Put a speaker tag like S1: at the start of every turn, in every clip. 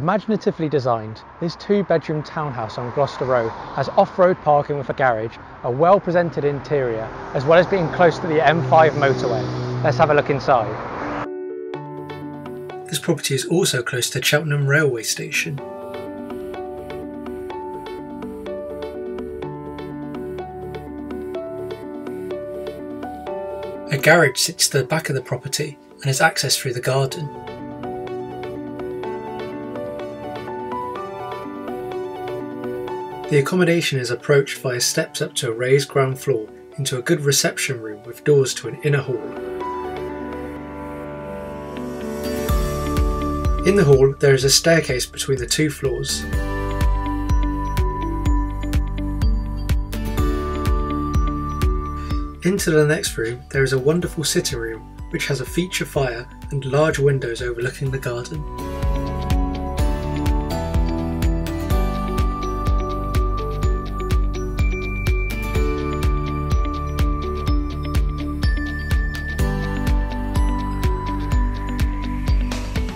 S1: Imaginatively designed, this two bedroom townhouse on Gloucester Road has off-road parking with a garage, a well presented interior, as well as being close to the M5 motorway. Let's have a look inside.
S2: This property is also close to Cheltenham railway station. A garage sits to the back of the property and is accessed through the garden. The accommodation is approached via steps up to a raised ground floor into a good reception room with doors to an inner hall. In the hall, there is a staircase between the two floors. Into the next room, there is a wonderful sitting room which has a feature fire and large windows overlooking the garden.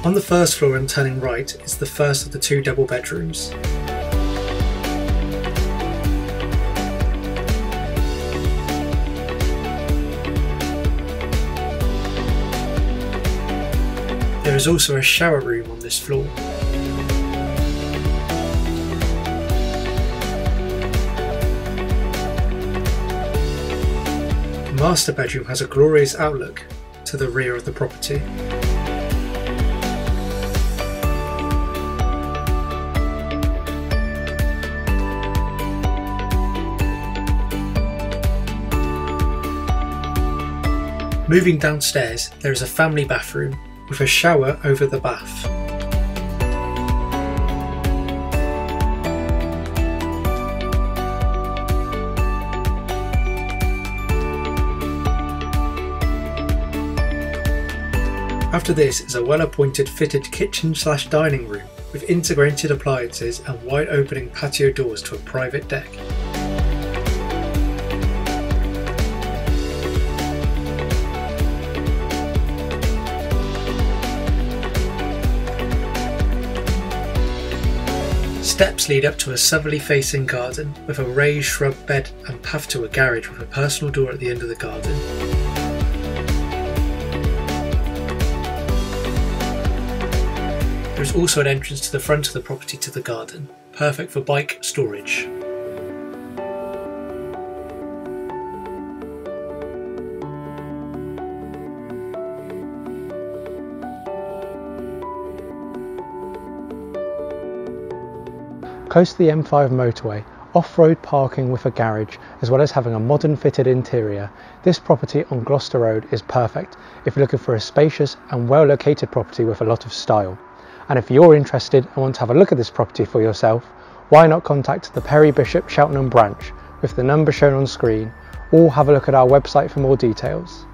S2: On the first floor and turning right is the first of the two double bedrooms. There is also a shower room on this floor. The master bedroom has a glorious outlook to the rear of the property. Moving downstairs, there is a family bathroom with a shower over the bath. After this is a well appointed fitted kitchen slash dining room with integrated appliances and wide opening patio doors to a private deck. Steps lead up to a southerly facing garden with a raised shrub bed and path to a garage with a personal door at the end of the garden. There is also an entrance to the front of the property to the garden, perfect for bike storage.
S1: Close to the M5 motorway, off-road parking with a garage, as well as having a modern fitted interior, this property on Gloucester Road is perfect if you're looking for a spacious and well located property with a lot of style. And if you're interested and want to have a look at this property for yourself, why not contact the Perry Bishop Cheltenham branch with the number shown on screen or have a look at our website for more details.